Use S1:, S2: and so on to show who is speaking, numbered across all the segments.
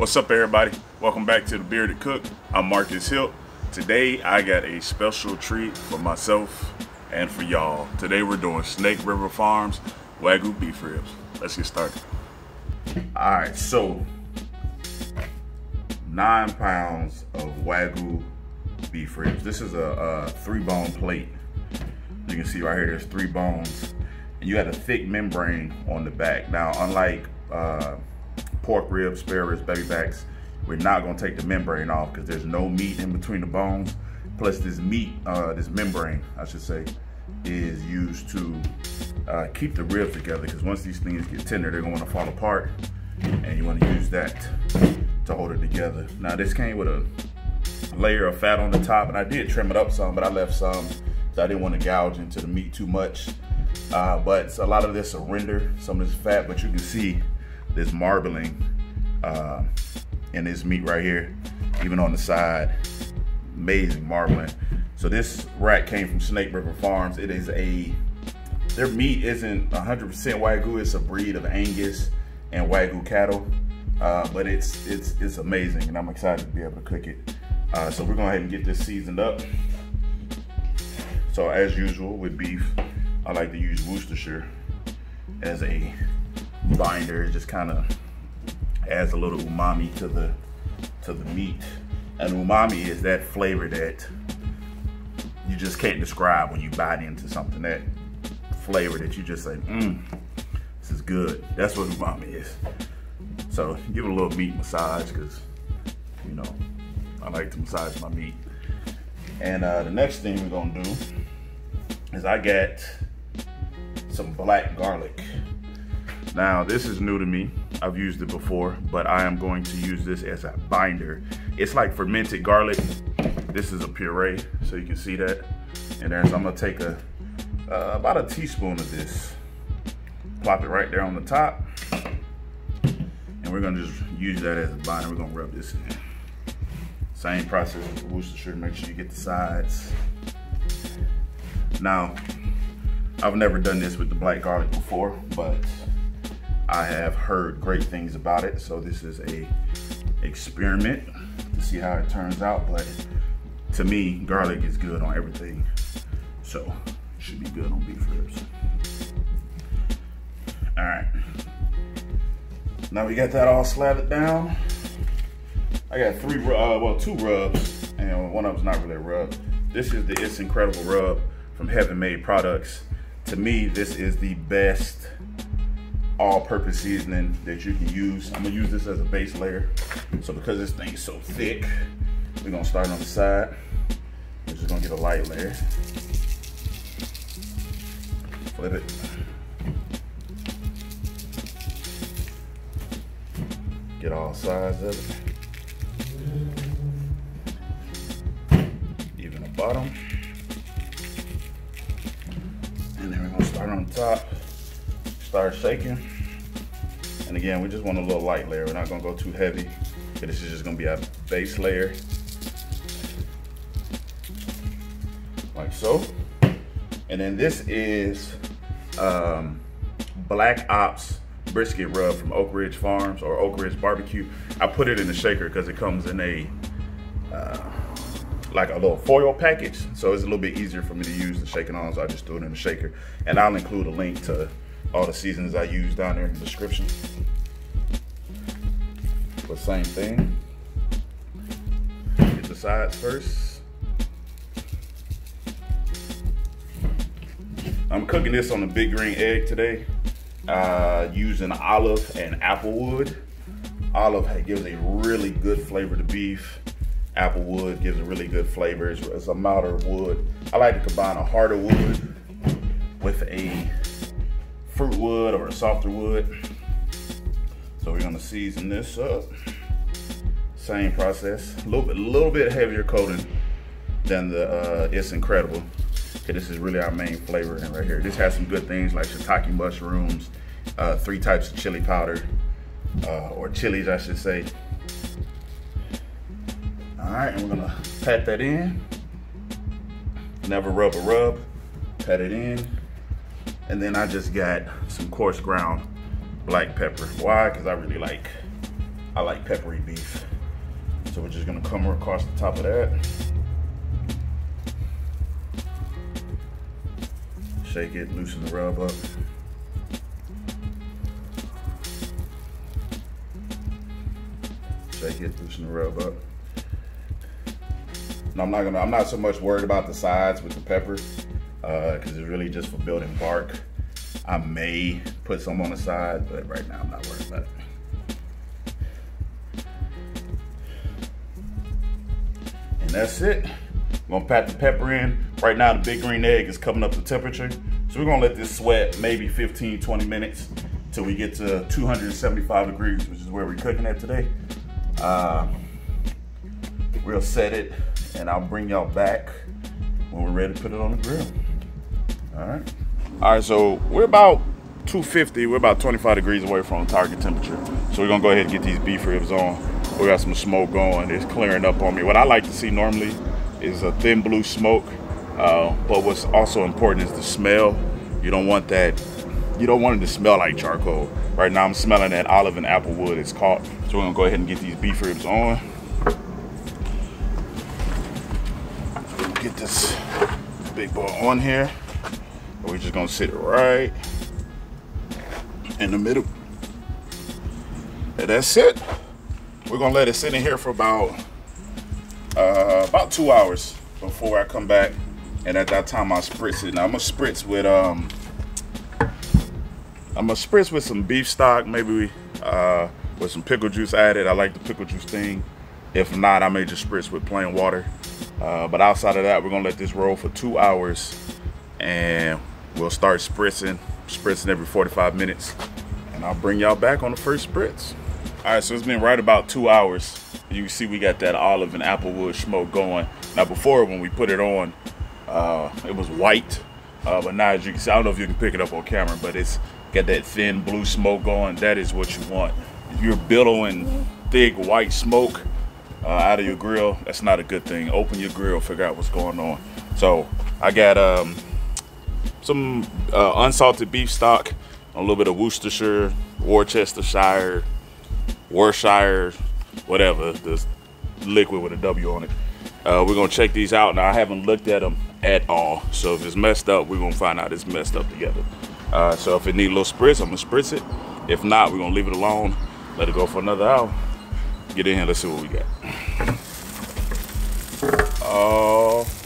S1: What's up everybody? Welcome back to The Bearded Cook. I'm Marcus Hill. Today I got a special treat for myself and for y'all. Today we're doing Snake River Farms Wagyu beef ribs. Let's get started. All right, so nine pounds of Wagyu beef ribs. This is a, a three bone plate. You can see right here, there's three bones. And you got a thick membrane on the back. Now, unlike uh, pork ribs, spare ribs, baby backs, we're not gonna take the membrane off because there's no meat in between the bones. Plus this meat, uh, this membrane, I should say, is used to uh, keep the ribs together because once these things get tender, they're gonna fall apart and you wanna use that to hold it together. Now this came with a layer of fat on the top and I did trim it up some, but I left some so I didn't want to gouge into the meat too much. Uh, but a lot of this will render some of this fat, but you can see this marbling uh, in this meat right here, even on the side. Amazing marbling. So this rack came from Snake River Farms. It is a, their meat isn't 100% Wagyu, it's a breed of Angus and Wagyu cattle. Uh, but it's it's it's amazing and I'm excited to be able to cook it. Uh, so we're gonna ahead and get this seasoned up. So as usual with beef, I like to use Worcestershire as a binder. It just kind of adds a little umami to the to the meat. And umami is that flavor that you just can't describe when you bite into something. That flavor that you just say, mmm, this is good. That's what umami is. So give it a little meat massage because, you know, I like to massage my meat. And uh, the next thing we're gonna do is I got some black garlic. Now this is new to me. I've used it before, but I am going to use this as a binder. It's like fermented garlic. This is a puree, so you can see that. And then so I'm gonna take a uh, about a teaspoon of this, plop it right there on the top, and we're gonna just use that as a binder. We're gonna rub this in. Same process with the Worcestershire, make sure you get the sides. Now, I've never done this with the black garlic before, but I have heard great things about it. So this is a experiment to see how it turns out. But to me, garlic is good on everything. So it should be good on beef ribs. All right. Now we got that all slathered down. I got three, uh, well, two rubs, and one of them's not really a rub. This is the It's Incredible rub from Heaven Made Products. To me, this is the best all-purpose seasoning that you can use. I'm gonna use this as a base layer. So because this thing's so thick, we're gonna start on the side. We're just gonna get a light layer. Flip it. Get all sides of it. Even the bottom. And then we're gonna start on the top. Start shaking. And again, we just want a little light layer. We're not gonna go too heavy. This is just gonna be a base layer. Like so. And then this is um, Black Ops brisket rub from Oakridge Farms or Oakridge Barbecue. I put it in the shaker because it comes in a uh, like a little foil package. So it's a little bit easier for me to use the shaking on. So I just threw it in the shaker. And I'll include a link to all the seasons I use down there in the description. But same thing. Get the sides first. I'm cooking this on a big green egg today uh, using olive and apple wood. Olive gives a really good flavor to beef. Apple wood gives a really good flavor. It's, it's a milder wood. I like to combine a harder wood with a fruit wood or a softer wood. So we're gonna season this up. Same process, a little bit, little bit heavier coating than the uh, It's Incredible. Okay, this is really our main flavor in right here. This has some good things like shiitake mushrooms, uh, three types of chili powder, uh, or chilies, I should say. All right, and we're gonna pat that in. Never rub a rub, pat it in. And then I just got some coarse ground black pepper. Why? Because I really like I like peppery beef. So we're just gonna come across the top of that. Shake it, loosen the rub up. Shake it, loosen the rub up. I'm not gonna. I'm not so much worried about the sides with the pepper, because uh, it's really just for building bark. I may put some on the side, but right now I'm not worried about it. And that's it. We're gonna pat the pepper in. Right now the big green egg is coming up to temperature. So we're gonna let this sweat maybe 15, 20 minutes till we get to 275 degrees, which is where we're cooking at today. Uh, we'll set it and I'll bring y'all back when we're ready to put it on the grill. All right. All right, so we're about 250, we're about 25 degrees away from target temperature. So we're gonna go ahead and get these beef ribs on. We got some smoke going, it's clearing up on me. What I like to see normally is a thin blue smoke, uh, but what's also important is the smell. You don't want that, you don't want it to smell like charcoal. Right now I'm smelling that olive and apple wood it's caught. So we're gonna go ahead and get these beef ribs on. Get this big boy on here. We're just gonna sit it right in the middle. And that's it. We're gonna let it sit in here for about uh, about two hours before I come back. And at that time, I'll spritz it. Now I'm gonna spritz with um, I'm gonna spritz with some beef stock, maybe uh, with some pickle juice added. I like the pickle juice thing. If not, I may just spritz with plain water. Uh, but outside of that, we're gonna let this roll for two hours, and we'll start spritzing, spritzing every 45 minutes, and I'll bring y'all back on the first spritz. All right, so it's been right about two hours. You see we got that olive and applewood smoke going. Now before, when we put it on, uh, it was white, uh, but now as you can see, I don't know if you can pick it up on camera, but it's got that thin blue smoke going. That is what you want. If you're billowing thick white smoke uh, out of your grill, that's not a good thing. Open your grill, figure out what's going on. So I got um, some uh, unsalted beef stock, a little bit of Worcestershire, Worcestershire, Worcestershire, whatever, this liquid with a W on it. Uh, we're gonna check these out. Now I haven't looked at them at all, so if it's messed up, we're gonna find out it's messed up together. Uh, so if it need a little spritz, I'm gonna spritz it. If not, we're gonna leave it alone, let it go for another hour. Get in here, let's see what we got. Oh.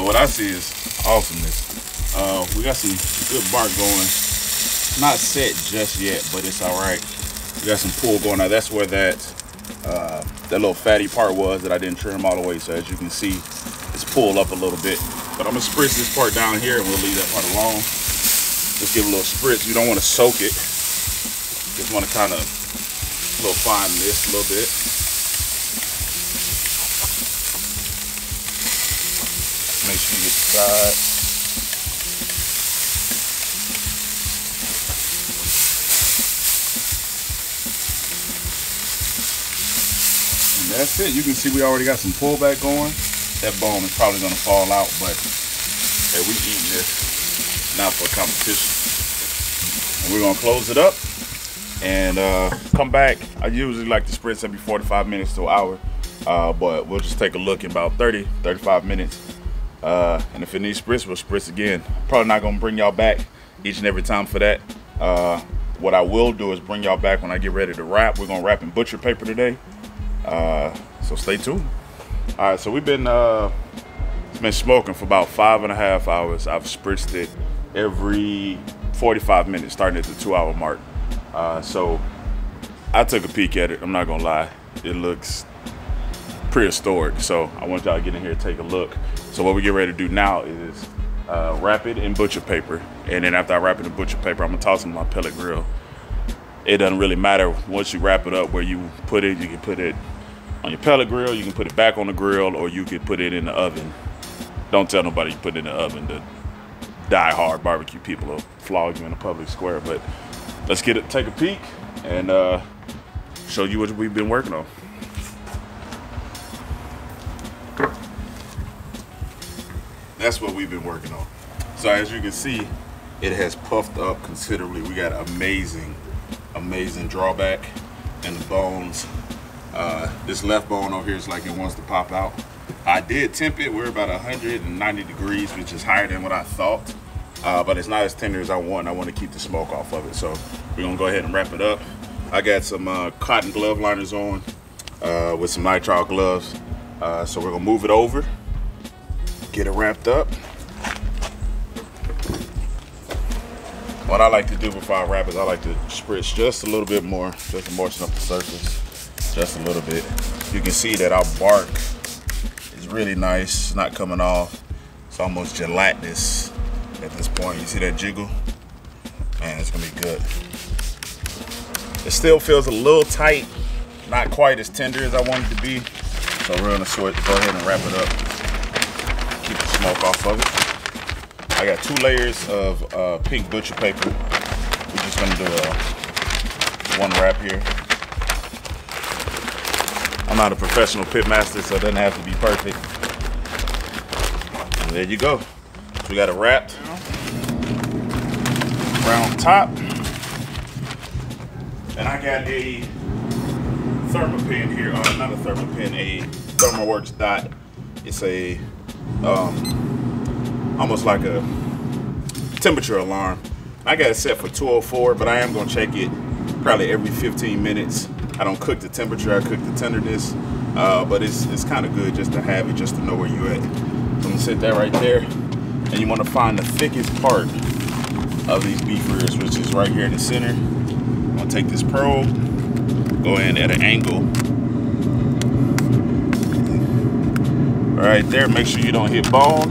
S1: So what I see is awesomeness. Uh, we got some good bark going. Not set just yet, but it's all right. We got some pull going. Now that's where that uh, that little fatty part was that I didn't trim all the way. So as you can see, it's pulled up a little bit. But I'm gonna spritz this part down here and we'll leave that part alone. Just give a little spritz. You don't want to soak it. Just want to kind of little fine this a little bit. Make sure you get the sides. And that's it. You can see we already got some pullback going. That bone is probably gonna fall out, but hey, we eating this not for competition. And we're gonna close it up and uh, come back. I usually like to spritz every 45 minutes to an hour, uh, but we'll just take a look in about 30, 35 minutes. Uh, and if it needs spritz, we'll spritz again. Probably not gonna bring y'all back each and every time for that. Uh, what I will do is bring y'all back when I get ready to wrap. We're gonna wrap in butcher paper today. Uh, so stay tuned. All right, so we've been uh, been smoking for about five and a half hours. I've spritzed it every 45 minutes, starting at the two hour mark. Uh, so I took a peek at it. I'm not gonna lie, it looks prehistoric. So I want y'all to get in here and take a look. So what we get ready to do now is uh, wrap it in butcher paper, and then after I wrap it in butcher paper, I'm gonna toss it in my pellet grill. It doesn't really matter once you wrap it up where you put it. You can put it on your pellet grill, you can put it back on the grill, or you could put it in the oven. Don't tell nobody you put it in the oven. The die-hard barbecue people will flog you in a public square. But let's get it, take a peek, and uh, show you what we've been working on. That's what we've been working on. So as you can see, it has puffed up considerably. We got amazing amazing drawback and the bones. Uh, this left bone over here is like it wants to pop out. I did temp it. We're about 190 degrees, which is higher than what I thought. Uh, but it's not as tender as I want. I want to keep the smoke off of it. So we're gonna go ahead and wrap it up. I got some uh, cotton glove liners on uh, with some nitrile gloves. Uh, so we're gonna move it over, get it wrapped up. What I like to do before I wrap is I like to spritz just a little bit more, just to moisten up the surface, just a little bit. You can see that our bark is really nice, it's not coming off. It's almost gelatinous at this point. You see that jiggle? Man, it's gonna be good. It still feels a little tight, not quite as tender as I want it to be. So we're gonna go ahead and wrap it up. Smoke off of it. I got two layers of uh, pink butcher paper. We're just gonna do a one wrap here. I'm not a professional pit master, so it doesn't have to be perfect. And there you go. We got it wrapped around top. And I got a Thermapen here, uh, not a Thermapen, a ThermoWorks dot. It's a um, almost like a temperature alarm. I got it set for 204, but I am gonna check it probably every 15 minutes. I don't cook the temperature, I cook the tenderness, uh, but it's, it's kind of good just to have it, just to know where you're at. I'm gonna sit that right there, and you wanna find the thickest part of these beef ribs, which is right here in the center. I'm gonna take this probe, go in at an angle. Right there, make sure you don't hit bone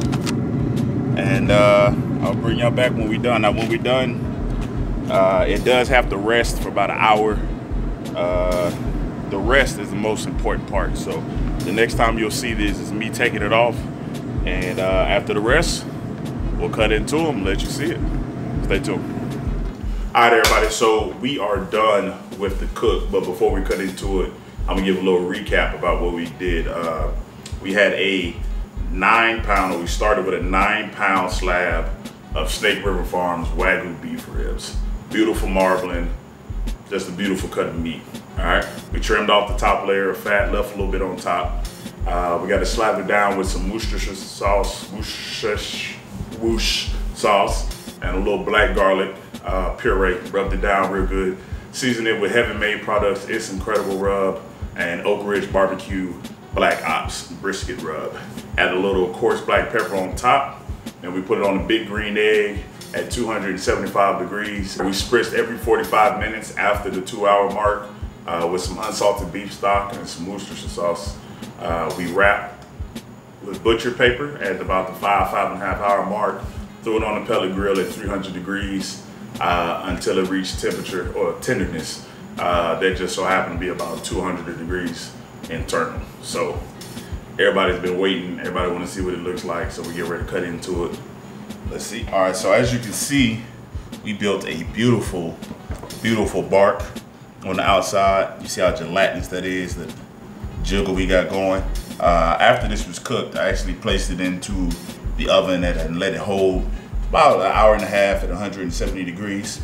S1: and uh, I'll bring y'all back when we're done. Now, when we're done, uh, it does have to rest for about an hour. Uh, the rest is the most important part. So the next time you'll see this is me taking it off, and uh, after the rest, we'll cut into them, let you see it. Stay tuned. All right, everybody. So we are done with the cook, but before we cut into it, I'm gonna give a little recap about what we did. Uh, we had a nine pound, we started with a nine pound slab of Snake River Farms Wagyu beef ribs. Beautiful marbling, just a beautiful cut of meat. All right, we trimmed off the top layer of fat, left a little bit on top. Uh, we got to slap it down with some Worcestershire sauce, Worcestershire, whoosh sauce, and a little black garlic uh, puree. Rubbed it down real good. Season it with Heaven Made products, It's Incredible Rub, and Oakridge Barbecue Black Ops brisket rub. Add a little coarse black pepper on top, and we put it on a big green egg at 275 degrees. We spritzed every 45 minutes after the two hour mark uh, with some unsalted beef stock and some Worcestershire sauce. Uh, we wrap with butcher paper at about the five, five and a half hour mark. Threw it on the pellet grill at 300 degrees uh, until it reached temperature or tenderness. Uh, that just so happened to be about 200 degrees internal. So everybody's been waiting. Everybody want to see what it looks like. So we get ready to cut into it. Let's see. All right, so as you can see, we built a beautiful, beautiful bark on the outside. You see how gelatinous that is, the jiggle we got going. Uh, after this was cooked, I actually placed it into the oven and let it hold about an hour and a half at 170 degrees,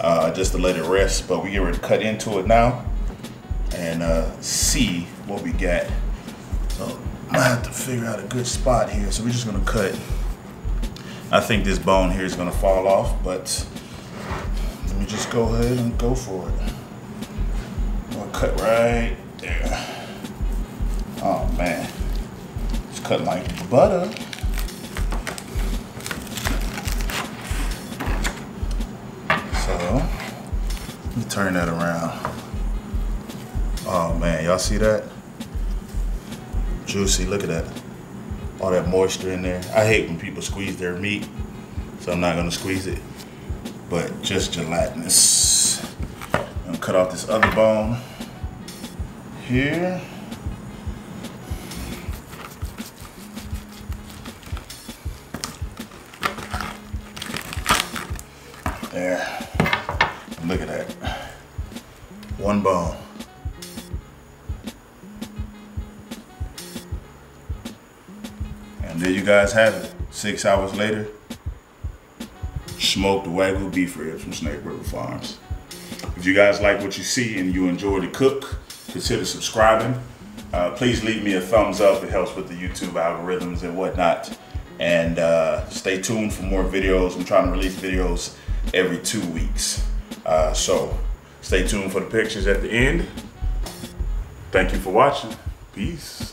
S1: uh, just to let it rest. But we get ready to cut into it now and uh, see what we got. So I have to figure out a good spot here. So we're just gonna cut. I think this bone here is gonna fall off, but let me just go ahead and go for it. I'm gonna cut right there. Oh man, it's cut like butter. So, let me turn that around. Oh man, y'all see that? Juicy, look at that. All that moisture in there. I hate when people squeeze their meat, so I'm not gonna squeeze it, but just gelatinous. I'm gonna cut off this other bone here. There. Look at that. One bone. And there you guys have it. Six hours later, smoked Wagyu beef ribs from Snake River Farms. If you guys like what you see and you enjoy the cook, consider subscribing. Uh, please leave me a thumbs up. It helps with the YouTube algorithms and whatnot. And uh, stay tuned for more videos. I'm trying to release videos every two weeks. Uh, so stay tuned for the pictures at the end. Thank you for watching. Peace.